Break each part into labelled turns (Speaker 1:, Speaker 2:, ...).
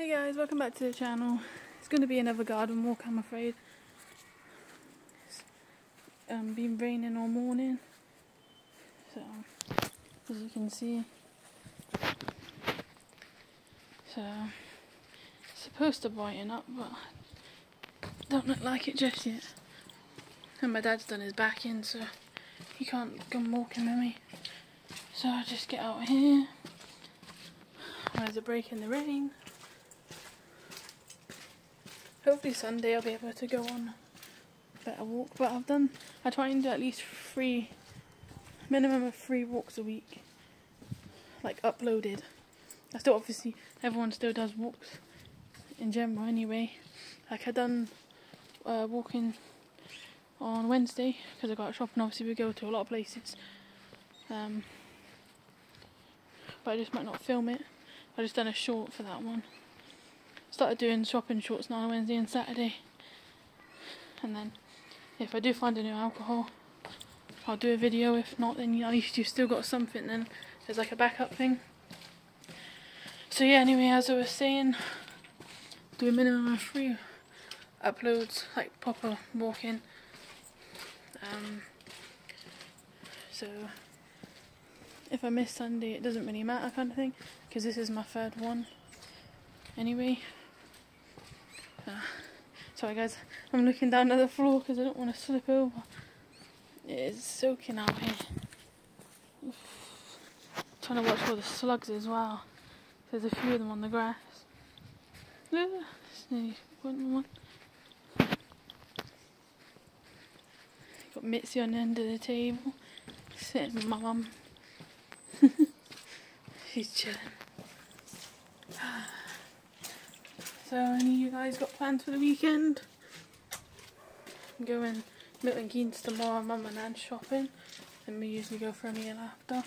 Speaker 1: Hey guys, welcome back to the channel. It's going to be another garden walk, I'm afraid. It's um, been raining all morning, so as you can see, so it's supposed to brighten up, but don't look like it just yet. And my dad's done his back in, so he can't come walking with me. So I just get out here. There's a break in the rain. Hopefully Sunday I'll be able to go on a better walk. But I've done, I try and do at least three, minimum of three walks a week. Like uploaded. I still obviously, everyone still does walks in general anyway. Like I done uh, walking on Wednesday because I got a shop and obviously we go to a lot of places. Um, but I just might not film it. I just done a short for that one. Started doing shopping shorts now on Wednesday and Saturday. And then if I do find a new alcohol, I'll do a video. If not, then at least you've still got something then. There's like a backup thing. So yeah, anyway, as I was saying, do a minimum of three uploads, like proper walking. Um, so if I miss Sunday, it doesn't really matter, kind of thing, because this is my third one. Anyway, sorry guys, I'm looking down at the floor because I don't want to slip over. It is soaking out here. Oof. Trying to watch all the slugs as well. There's a few of them on the grass. Yeah, nearly one. Got Mitzi on the end of the table, sitting with my mum. She's chilling. So, any of you guys got plans for the weekend? I'm going Milton Keynes tomorrow, mum and Nan shopping, and we usually go for a meal after.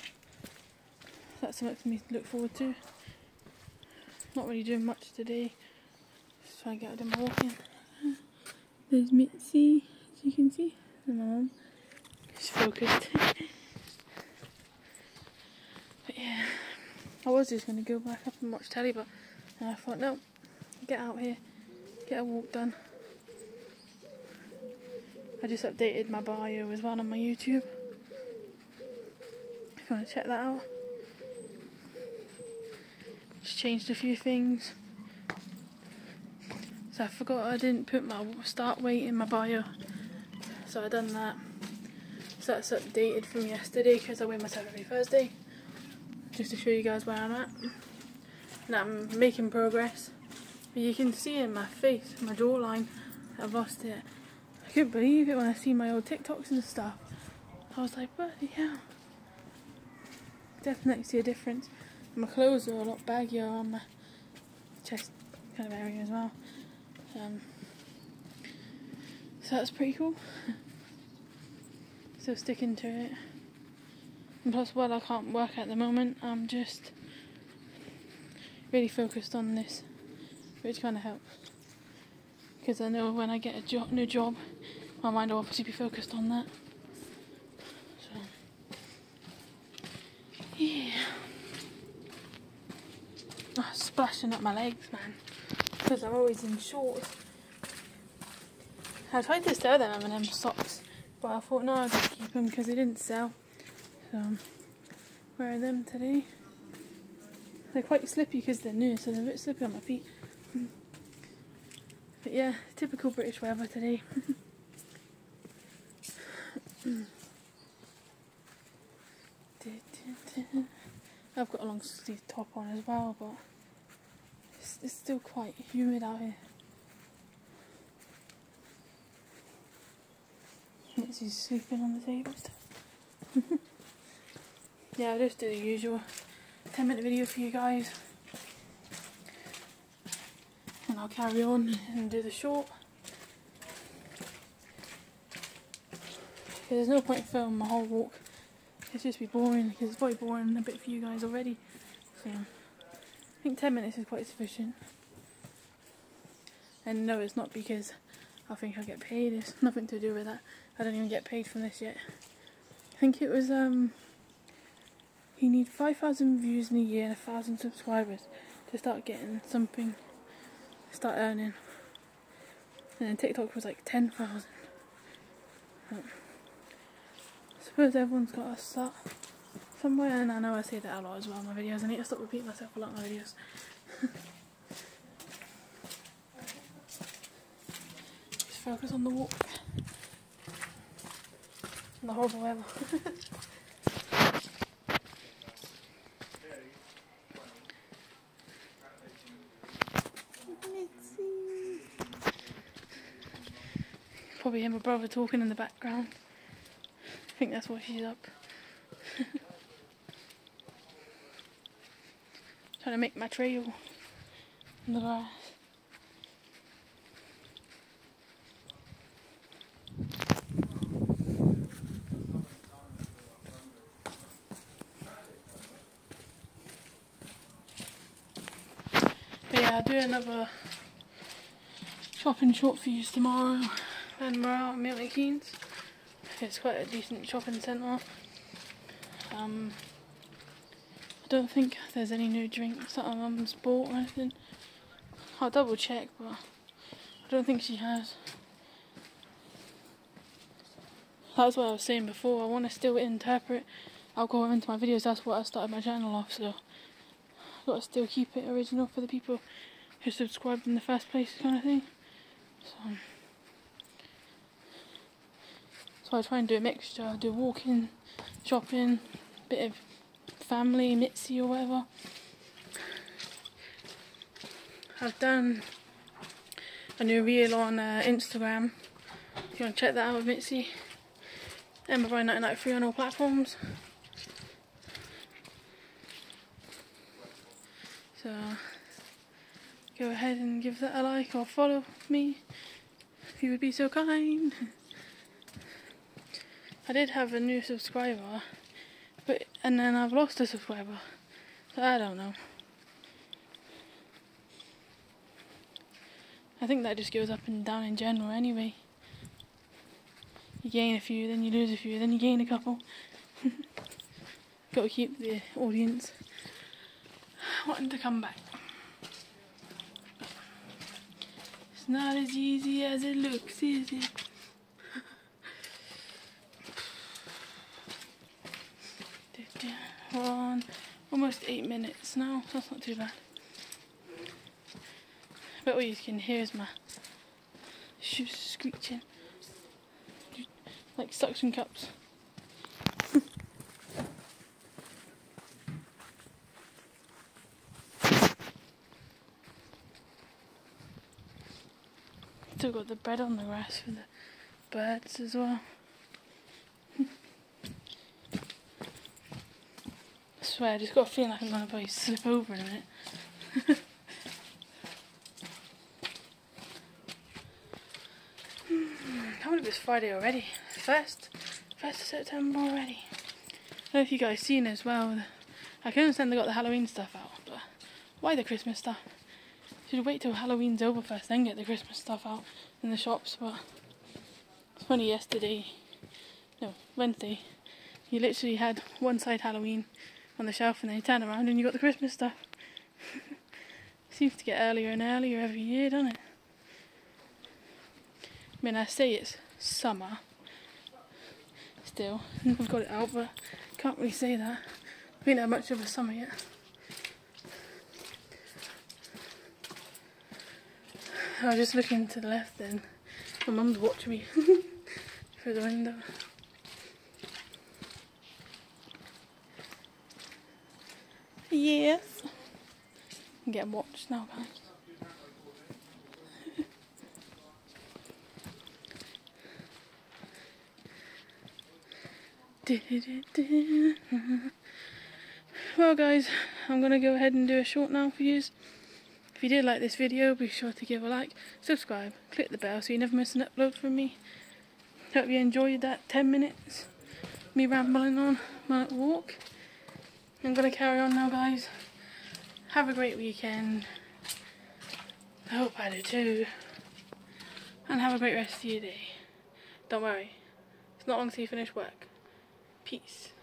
Speaker 1: That's something for me to look forward to. Not really doing much today. Just trying to get out of my walking. There's Mitzi, as you can see, and mum. She's focused. but yeah, I was just going to go back up and watch telly, but I thought, no, get out here, get a walk done. I just updated my bio as well on my YouTube. If you want to check that out. Just changed a few things. So I forgot I didn't put my start weight in my bio. So I done that. So that's updated from yesterday because I weigh myself every Thursday. Just to show you guys where I'm at. And I'm making progress. But you can see in my face, my jawline, I've lost it. I couldn't believe it when I see my old TikToks and stuff. I was like, bloody hell. Definitely see a difference. My clothes are a lot baggier on my chest kind of area as well. Um, so that's pretty cool. Still sticking to it. And plus, while I can't work at the moment, I'm just really focused on this, which kind of helps. Because I know when I get a jo new job, my mind will obviously be focused on that. So, yeah. Oh, splashing up my legs, man. Because I'm always in shorts. I tried to sell them M&M socks, but I thought no, I'd just keep them because they didn't sell. So I'm wearing them today. They're quite slippy because they're new, so they're a bit slippy on my feet. But yeah, typical British weather today. I've got a long sleeve top on as well, but it's, it's still quite humid out here. Mitzi's sleeping on the table yeah, I'll just do the usual 10 minute video for you guys. I'll carry on and do the short. There's no point filming my whole walk. It's just be boring because it's probably boring a bit for you guys already. So I think 10 minutes is quite sufficient. And no, it's not because I think I'll get paid. It's nothing to do with that. I don't even get paid from this yet. I think it was, um, you need 5,000 views in a year and 1,000 subscribers to start getting something start earning. And then TikTok was like 10,000. I suppose everyone's got to start somewhere, and I know I say that a lot as well in my videos. I need to stop repeating myself a lot in my videos. Just focus on the walk. And the horrible weather. Probably hear my brother talking in the background. I think that's what she's up. Trying to make my trail in the grass. But yeah, I'll do another shopping short for you tomorrow when we're in Milton Keynes. It's quite a decent shopping centre. Um, I don't think there's any new drinks that my mum's bought or anything. I'll double check, but I don't think she has. That's what I was saying before. I want to still interpret alcohol into my videos. That's what I started my channel off. So I've got to still keep it original for the people who subscribed in the first place, kind of thing. So, so I try and do a mixture. I do walking, shopping, bit of family, Mitzi or whatever. I've done a new reel on uh, Instagram. If you want to check that out with Mitzi. Emma 1993 on all platforms. So go ahead and give that a like or follow me if you would be so kind. I did have a new subscriber, but and then I've lost a subscriber. So I don't know. I think that just goes up and down in general anyway. You gain a few, then you lose a few, then you gain a couple. Got to keep the audience wanting to come back. It's not as easy as it looks, is it? One, almost eight minutes now. That's not too bad. But what you can hear is my shoes screeching like suction cups. Still got the bread on the grass for the birds as well. Swear, I just got a feeling like I'm gonna probably slip over in a minute. Can't believe it's Friday already. First, first of September already. I don't know if you guys seen as well. I can understand they got the Halloween stuff out, but why the Christmas stuff? Should wait till Halloween's over first, then get the Christmas stuff out in the shops. But it's funny. Yesterday, no Wednesday, you literally had one side Halloween on the shelf, and then you turn around and you've got the Christmas stuff. Seems to get earlier and earlier every year, doesn't it? I mean, I say it's summer still. I've got it out, but can't really say that. We ain't had much of a summer yet. I was just looking to the left then. My mum's watching me through the window. Yes. I'm getting watched now, guys. well guys, I'm going to go ahead and do a short now for you. If you did like this video, be sure to give a like, subscribe, click the bell so you never miss an upload from me. Hope you enjoyed that 10 minutes, me rambling on my walk. I'm going to carry on now guys. Have a great weekend. I hope I do too. And have a great rest of your day. Don't worry, it's not long till you finish work. Peace.